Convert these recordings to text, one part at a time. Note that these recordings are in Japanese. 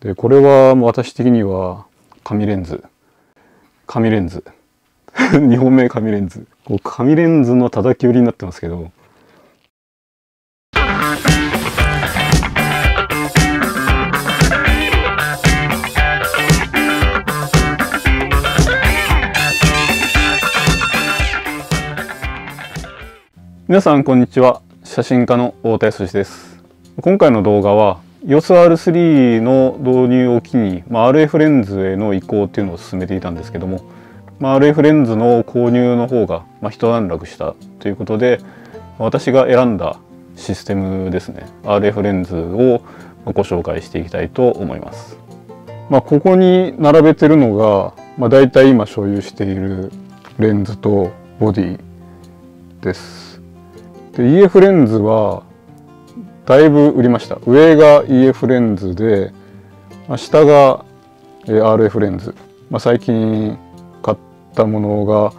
でこれは私的には紙レンズ。紙レンズ。日本名紙レンズ。こう紙レンズの叩き売りになってますけど。皆さんこんにちは。写真家の太田康です。今回の動画は EOSR3 の導入を機に、まあ、RF レンズへの移行っていうのを進めていたんですけども、まあ、RF レンズの購入の方が、まあ、一段落したということで私が選んだシステムですね RF レンズをご紹介していきたいと思います。まあ、ここに並べてるのが、まあ、大体今所有しているレンズとボディです。で EF レンズはだいぶ売りました。上が EF レンズで、ま、下が RF レンズ、まあ、最近買ったものが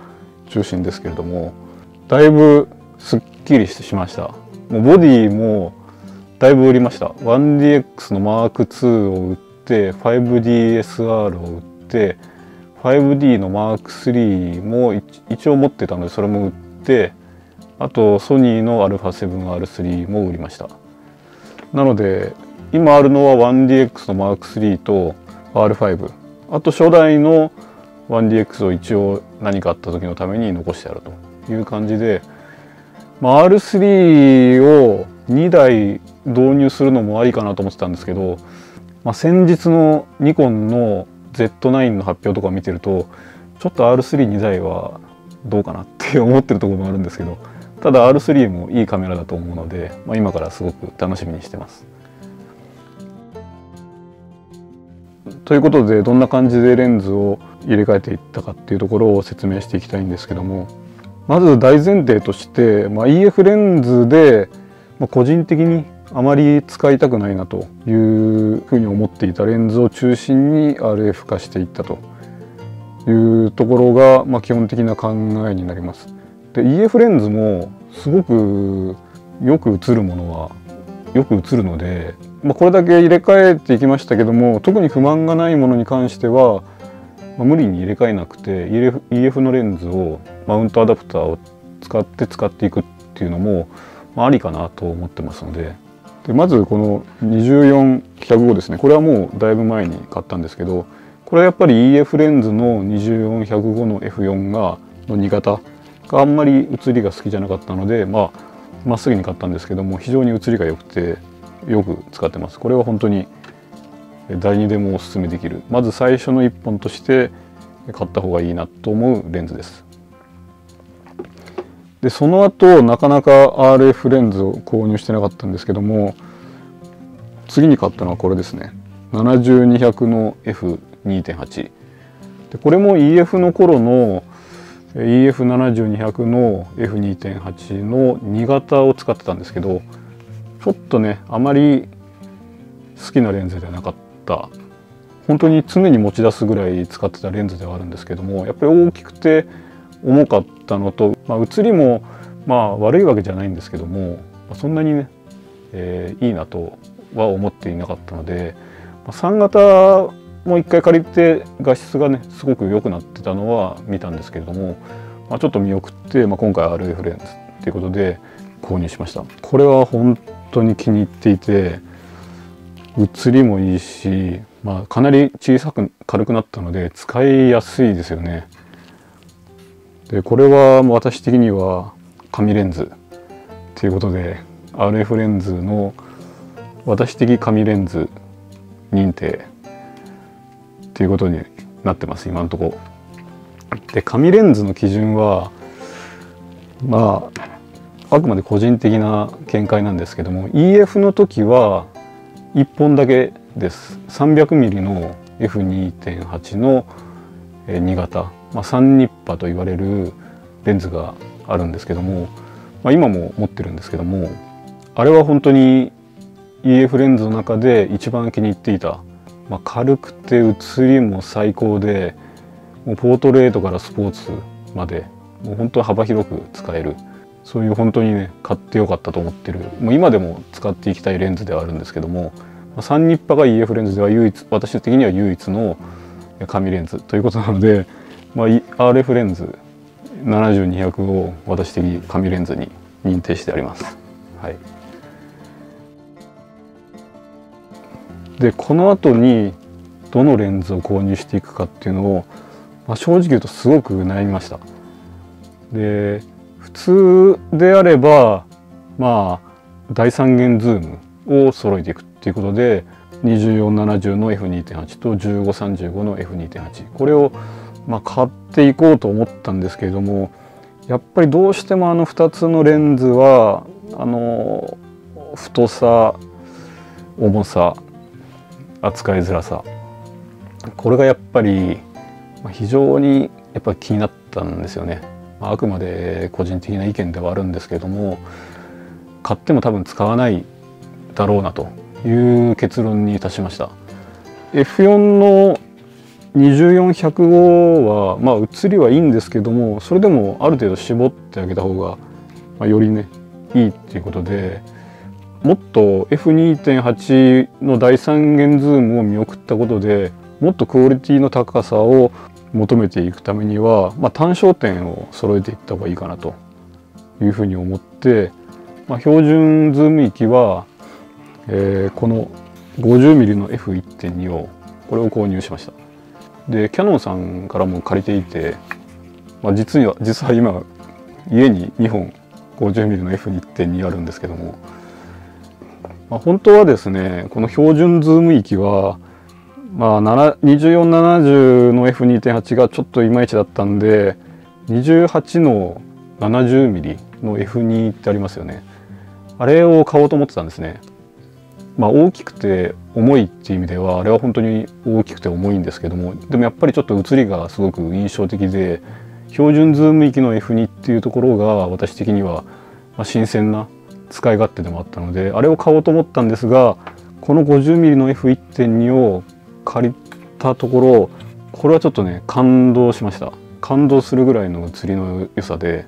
中心ですけれどもだいぶすっきりしてしました。もうボディもだいぶ売りました。1DX の M2 を売って 5DSR を売って 5D の M3 も一応持ってたのでそれも売ってあとソニーの α7R3 も売りました。なので今あるのは 1DX の M3 と R5 あと初代の 1DX を一応何かあった時のために残してあるという感じで、まあ、R3 を2台導入するのもありかなと思ってたんですけど、まあ、先日のニコンの Z9 の発表とか見てるとちょっと R32 台はどうかなって思ってるところもあるんですけどただ R3 もいいカメラだと思うので、まあ、今からすごく楽しみにしてます。ということでどんな感じでレンズを入れ替えていったかっていうところを説明していきたいんですけどもまず大前提として、まあ、EF レンズで、まあ、個人的にあまり使いたくないなというふうに思っていたレンズを中心に RF 化していったというところが、まあ、基本的な考えになります。で EF レンズもすごくよく映るものはよく映るので、まあ、これだけ入れ替えていきましたけども特に不満がないものに関しては、まあ、無理に入れ替えなくて EF, EF のレンズをマウントアダプターを使って使っていくっていうのも、まあ、ありかなと思ってますので。でまずこの24105ですね。これはもうだいぶ前に買ったんですけどこれはやっぱり EF レンズの24105の F4 がの2型があんまり写りが好きじゃなかったのでまあまっすぐに買ったんですけども非常に写りが良くてよく使ってます。これは本当に誰にでもおすすめできる。まず最初の1本として買った方がいいなと思うレンズです。でその後なかなか RF レンズを購入してなかったんですけども次に買ったのはこれですね。70200の F2.8 でこれも EF の頃の EF7200 の F2.8 の2型を使ってたんですけどちょっとねあまり好きなレンズではなかった。本当に常に持ち出すぐらい使ってたレンズではあるんですけどもやっぱり大きくて重かったのと、まあ、写りもまあ悪いわけじゃないんですけどもそんなにね、えー、いいなとは思っていなかったので3型もう一回借りて画質がねすごく良くなってたのは見たんですけれども、まあ、ちょっと見送って、まあ、今回 RF レンズっていうことで購入しました。これは本当に気に入っていて写りもいいし、まあ、かなり小さく軽くなったので使いやすいですよね。でこれは私的には紙レンズっていうことで RF レンズの私的紙レンズ認定っていうことになってます今のとこ。で紙レンズの基準はまああくまで個人的な見解なんですけども EF の時は1本だけです 300mm の F2.8 の2型、まあ、3ニッパと言われるレンズがあるんですけども、まあ、今も持ってるんですけどもあれは本当に EF レンズの中で一番気に入っていたまあ、軽くて写りも最高でもうポートレートからスポーツまでもう本当幅広く使える。そういう本当にね買ってよかったと思ってる。もう今でも使っていきたいレンズではあるんですけども、3ニッパが EF レンズでは唯一私的には唯一の紙レンズということなので、まあ、RF レンズ7200を私的に紙レンズに認定してあります。はい、でこの後にどのレンズを購入していくかっていうのを、まあ、正直言うとすごく悩みました。で普通であればまあ大三元ズームを揃えていくっていうことで2470の F2.8 と1535の F2.8 これをまあ買っていこうと思ったんですけれどもやっぱりどうしてもあの2つのレンズはあの太さ重さ扱いづらさこれがやっぱり非常にやっぱ気になったんですよね。あくまで個人的な意見ではあるんですけれども買っても多分使わないだろうなという結論に達しました F4 の24105はまあ写りはいいんですけどもそれでもある程度絞ってあげた方が、まあ、よりねいいっていうことでもっと F2.8 の大三元ズームを見送ったことでもっとクオリティの高さを求めていくためには、まあ、単焦点を揃えていった方がいいかなというふうに思って、まあ、標準ズーム域は、えー、この 50mm の F1.2 をこれを購入しました。でキヤノンさんからも借りていて、まあ、実には実は今家に2本 50mm の F2.2 あるんですけども、まあ、本当はですねこの標準ズーム域はまあ、2470の F2.8 がちょっといまいちだったんで28の 70mm の F2 ってありますよね。あれを買おうと思ってたんですね。まあ大きくて重いっていう意味ではあれは本当に大きくて重いんですけどもでもやっぱりちょっと写りがすごく印象的で標準ズーム域の F2 っていうところが私的には新鮮な使い勝手でもあったのであれを買おうと思ったんですがこの 50mm の F1.2 を借りたところこれはちょっとね感動しました。感動するぐらいの写りの良さで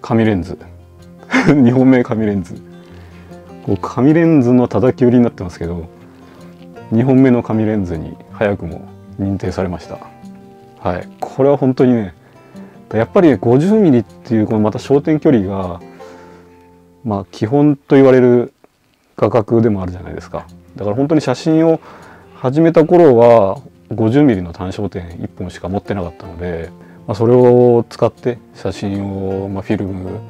神レンズ。2本目神レンズ。こう神レンズの叩き売りになってますけど2本目の神レンズに早くも認定されました。はい。これは本当にねやっぱり 50mm っていうこのまた焦点距離がまあ基本と言われる画角でもあるじゃないですか。だから本当に写真を始めた頃は 50mm の単焦点1本しか持ってなかったので、まあ、それを使って写真を、まあ、フィルム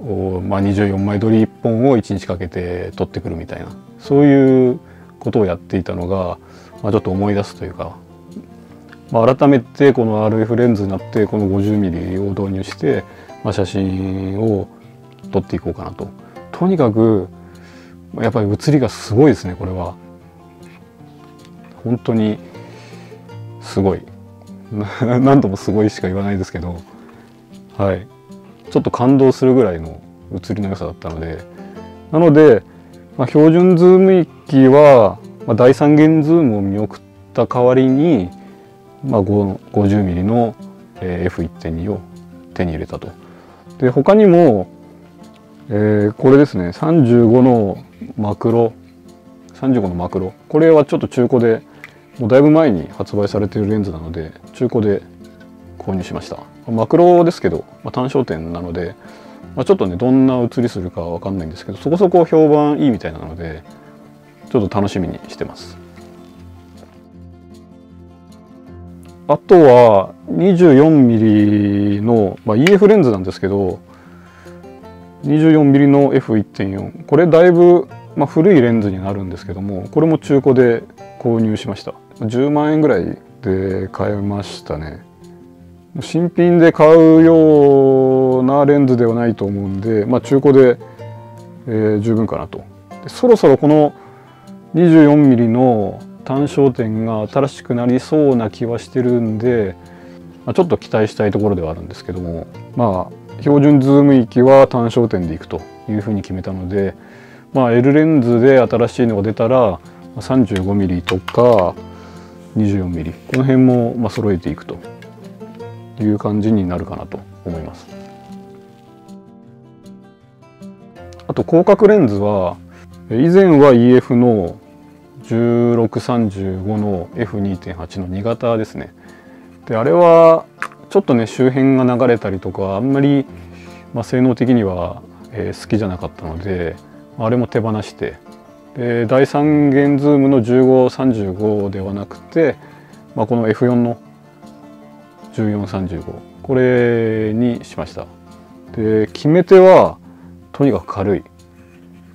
を、まあ、24枚撮り1本を1日かけて撮ってくるみたいなそういうことをやっていたのが、まあ、ちょっと思い出すというか、まあ、改めてこの RF レンズになってこの 50mm を導入して、まあ、写真を撮っていこうかなと。とにかくやっぱり写りがすごいですねこれは。本当にすごい 何度もすごいしか言わないですけどはいちょっと感動するぐらいの写りの良さだったのでなので、まあ、標準ズーム域は、まあ、大三元ズームを見送った代わりに、まあ、50mm の F1.2 を手に入れたと。で他にも、えー、これですね。35のマクロ。35のマクロ。これはちょっと中古でもうだいぶ前に発売されているレンズなので中古で購入しました。マクロですけど、まあ、単焦点なので、まあ、ちょっとねどんな写りするかわかんないんですけどそこそこ評判いいみたいなのでちょっと楽しみにしてます。あとは 24mm の、まあ、EF レンズなんですけど 24mm の F1.4 これだいぶまあ、古いレンズになるんですけどもこれも中古で購入しました。10万円ぐらいで買えましたね。新品で買うようなレンズではないと思うんで、まあ、中古で、えー、十分かなと。そろそろこの 24mm の単焦点が新しくなりそうな気はしてるんで、まあ、ちょっと期待したいところではあるんですけどもまあ標準ズーム域は単焦点でいくというふうに決めたのでまあ、L レンズで新しいのが出たら 35mm とか 24mm この辺もまあ揃えていくという感じになるかなと思います。あと広角レンズは以前は EF の1635の F2.8 の2型ですねであれはちょっとね周辺が流れたりとかあんまり、まあ、性能的には、えー、好きじゃなかったのであれも手放して。で第3元ズームの1535ではなくて、まあ、この F4 の1435これにしました。で決め手はとにかく軽い。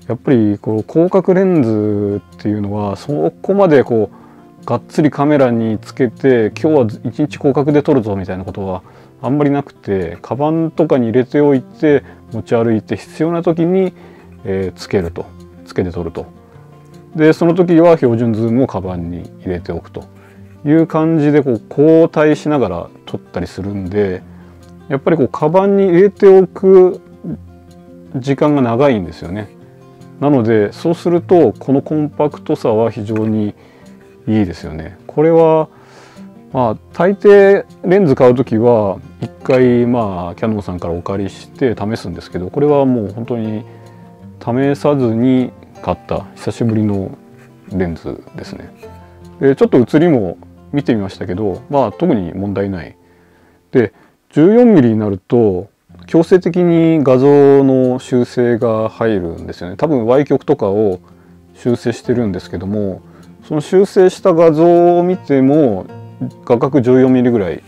やっぱりこう広角レンズっていうのはそこまでこうがっつりカメラにつけて今日は一日広角で撮るぞみたいなことはあんまりなくてカバンとかに入れておいて持ち歩いて必要な時に、えー、つけると。つけて撮ると。でその時は標準ズームをカバンに入れておくと。いう感じでこう交代しながら撮ったりするんでやっぱりこうカバンに入れておく時間が長いんですよね。なのでそうするとこのコンパクトさは非常にいいですよね。これはまあ大抵レンズ買う時は一回まあキヤノンさんからお借りして試すんですけどこれはもう本当に試さずに買った久しぶりのレンズですね。でちょっと写りも見てみましたけどまあ特に問題ない。で 14mm になると強制的に画像の修正が入るんですよね多分 Y 極とかを修正してるんですけどもその修正した画像を見ても画角 14mm ぐらい、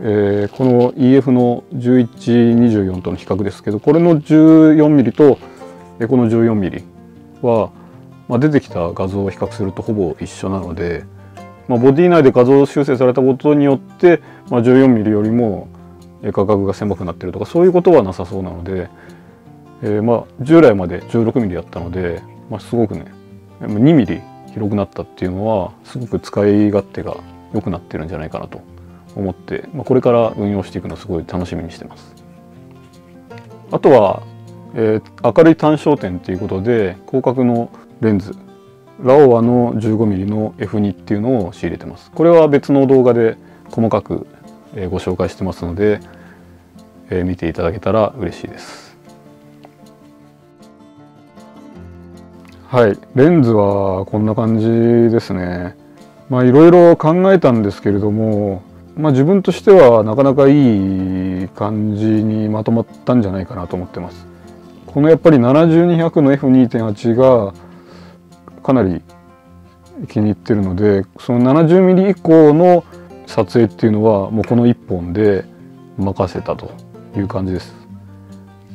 えー、この EF の1124との比較ですけどこれの 14mm とこの 14mm は、まあ、出てきた画像を比較するとほぼ一緒なので、まあ、ボディ内で画像修正されたことによって、まあ、14mm よりも画角が狭くなってるとかそういうことはなさそうなので、えー、まあ従来まで 16mm やったので、まあ、すごくね 2mm 広くなったっていうのはすごく使い勝手が良くなってるんじゃないかなと思って、まあ、これから運用していくのすごい楽しみにしてます。あとは、えー、明るい単焦点っていうことで広角のレンズラオワの 15mm の F2 っていうのを仕入れてます。これは別の動画で細かくご紹介してますので、え見ていただけたら嬉しいです。はい。レンズはこんな感じですね。まあいろいろ考えたんですけれどもまあ自分としてはなかなかいい感じにまとまったんじゃないかなと思ってます。このやっぱり7200の F2.8 がかなり気に入ってるのでその 70mm 以降の撮影っていうのはもうこの1本で任せたという感じです。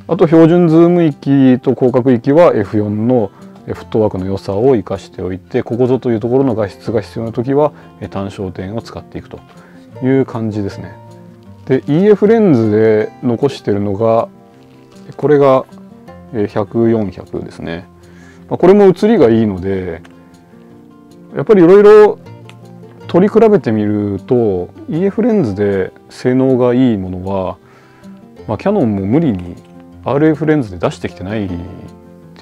あと標準ズーム域と広角域は F4 のフットワークの良さを生かしておいてここぞというところの画質が必要な時は単焦点を使っていくという感じですね。で EF レンズで残してるのがこれが100400ですね。これも写りがいいのでやっぱりいろいろ取り比べてみると EF レンズで性能がいいものは、まあ、キヤノンも無理に RF レンズで出してきてない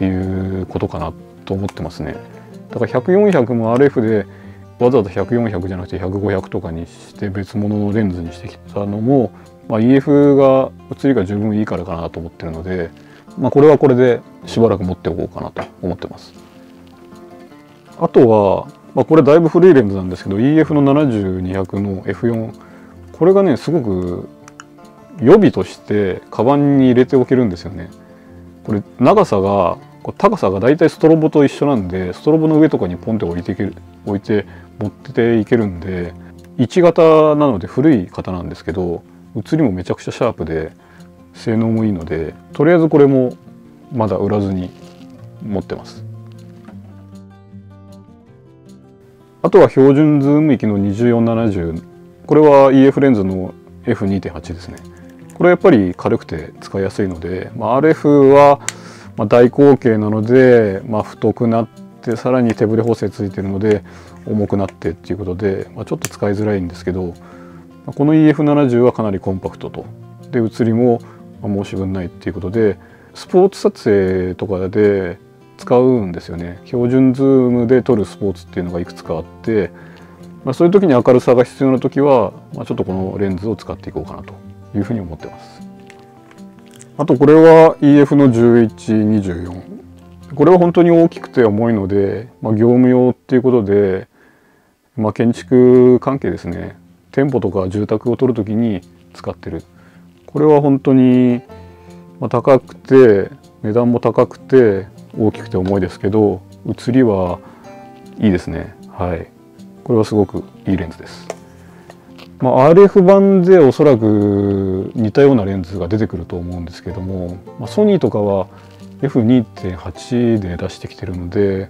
ていうことかなと思ってますね。だから100400も RF でわざわざ100400じゃなくて100500とかにして別物のレンズにしてきたのも、まあ、EF が写りが十分いいからかなと思ってるので、まあ、これはこれでしばらく持っておこうかなと思ってます。あとはまあ、これだいぶ古いレンズなんですけど EF の7200の F4 これがねすごく予備としてカバンに入れておけるんですよね。これ長さが高さがだいたいストロボと一緒なんでストロボの上とかにポンって置いていける置いて持っていけるんで1型なので古い型なんですけど写りもめちゃくちゃシャープで性能もいいのでとりあえずこれもまだ売らずに持ってます。あとは標準ズーム域の2470これは EF レンズの F2.8 ですねこれはやっぱり軽くて使いやすいので、まあ、RF はま大口径なので、まあ、太くなってさらに手ブレ補正ついてるので重くなってっていうことで、まあ、ちょっと使いづらいんですけどこの EF70 はかなりコンパクトと。で写りも申し分ないっていうことでスポーツ撮影とかで使うんですよね。標準ズームで撮るスポーツっていうのがいくつかあって、まあ、そういう時に明るさが必要な時は、まあ、ちょっとこのレンズを使っていこうかなというふうに思ってます。あとこれは EF の1124これは本当に大きくて重いので、まあ、業務用っていうことで、まあ、建築関係ですね。店舗とか住宅を取る時に使ってる。これは本当にま高くて値段も高くて大きくて重いですけど写りはいいですね。はい。これはすごくいいレンズです、まあ、RF 版でおそらく似たようなレンズが出てくると思うんですけども、まあ、ソニーとかは F2.8 で出してきてるので、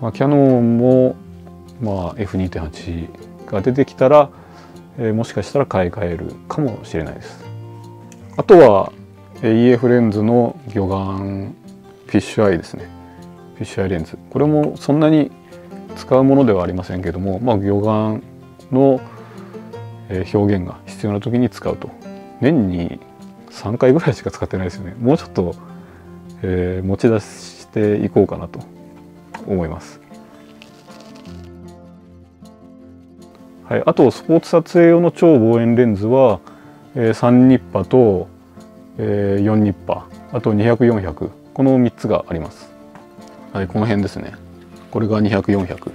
まあ、キヤノンも、ま、F2.8 が出てきたら、えー、もしかしたら買い替えるかもしれないです。あとは EF レンズの魚眼フィッシュアイですねフィッシュアイレンズこれもそんなに使うものではありませんけども、まあ、魚眼の表現が必要な時に使うと。年に3回ぐらいしか使ってないですよね。もうちょっとえー、持ち出していこうかなと思います。はい、あとスポーツ撮影用の超望遠レンズは、えー、3ニッパと、えー、4ニッパあと200400この3つがあります。はい、この辺ですね。これが200400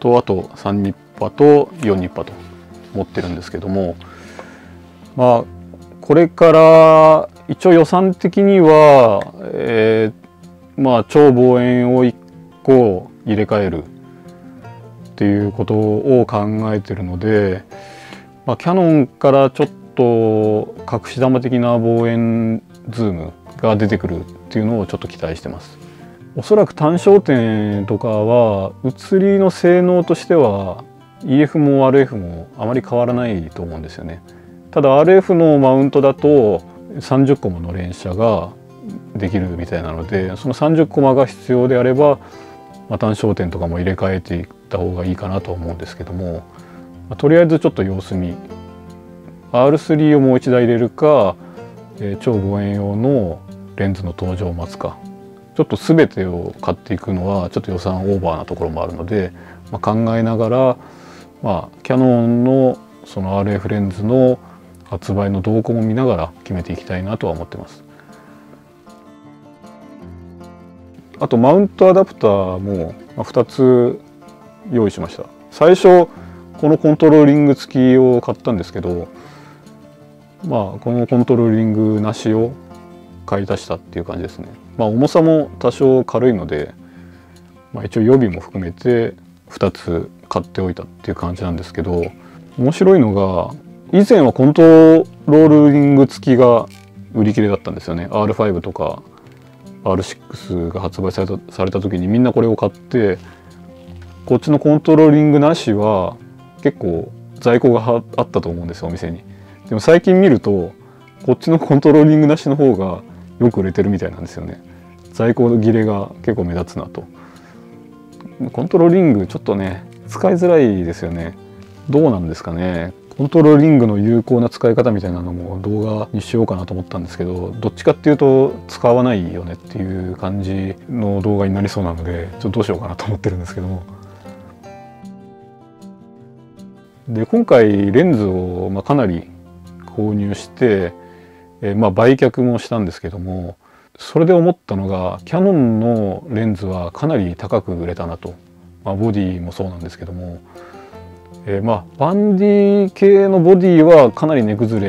とあと3ニッパと4ニッパと。持ってるんですけどもまあこれから一応予算的には、えー、まあ超望遠を1個入れ替えるっていうことを考えてるので、まあ、キヤノンからちょっと隠し玉的な望遠ズームが出てくるっていうのをちょっと期待してます。おそらく単焦点とかは写りの性能としては EF も RF もあまり変わらないと思うんですよね。ただ RF のマウントだと30コマの連写ができるみたいなのでその30コマが必要であれば、まあ、単焦点とかも入れ替えていった方がいいかなと思うんですけども、まあ、とりあえずちょっと様子見 R3 をもう一台入れるか、えー、超望遠用のレンズの登場を待つかちょっと全てを買っていくのはちょっと予算オーバーなところもあるので、まあ、考えながら、まあ、キヤノンのその RF レンズの発売の動向も見ながら決めていきたいなとは思ってます。あとマウントアダプターも2つ用意しました。最初このコントローリング付きを買ったんですけどまあこのコントローリングなしを買い足したっていう感じですね。まあ重さも多少軽いので、まあ、一応予備も含めて2つ買っておいたっていう感じなんですけど面白いのが以前はコントローリング付きが売り切れだったんですよね。R5 とか R6 が発売されたされた時にみんなこれを買ってこっちのコントローリングなしは結構在庫があったと思うんですよお店に。でも最近見るとこっちのコントローリングなしの方がよく売れてるみたいなんですよね。在庫切れが結構目立つなと。コントローリングちょっとね使いづらいですよね。どうなんですかね。コントローリングの有効な使い方みたいなのも動画にしようかなと思ったんですけどどっちかっていうと使わないよねっていう感じの動画になりそうなのでちょっとどうしようかなと思ってるんですけども。で今回レンズをまかなり購入して、えまあ、売却もしたんですけどもそれで思ったのがキヤノンのレンズはかなり高く売れたなと、まあ、ボディもそうなんですけども。えー、まあバンディ系のボディはかなり値崩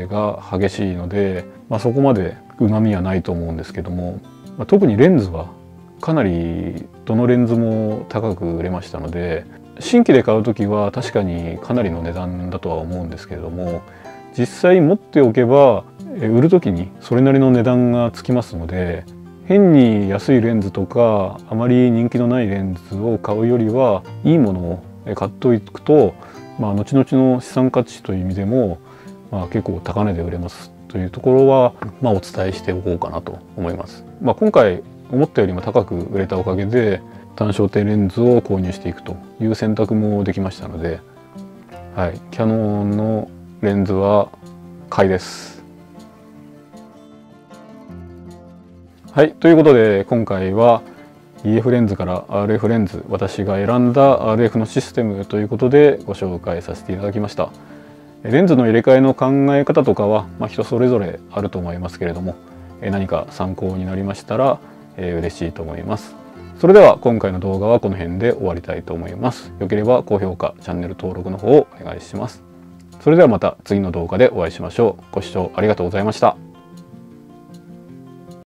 れが激しいので、まあ、そこまでうまみはないと思うんですけども、まあ、特にレンズはかなりどのレンズも高く売れましたので新規で買う時は確かにかなりの値段だとは思うんですけれども実際持っておけば売る時にそれなりの値段がつきますので変に安いレンズとかあまり人気のないレンズを買うよりはいいものを買っておくと、まあ、後々の資産価値という意味でも、まあ、結構高値で売れますというところは、まあ、お伝えしておこうかなと思います。まあ、今回思ったよりも高く売れたおかげで単焦点レンズを購入していくという選択もできましたので、はい、キヤノンのレンズは買いです。はい、ということで今回は EF レンズから RF レンズ私が選んだ RF のシステムということでご紹介させていただきました。レンズの入れ替えの考え方とかは、まあ、人それぞれあると思いますけれども何か参考になりましたら、嬉しいと思います。それでは今回の動画はこの辺で終わりたいと思います。よければ高評価チャンネル登録の方をお願いします。それではまた次の動画でお会いしましょう。ご視聴ありがとうございました。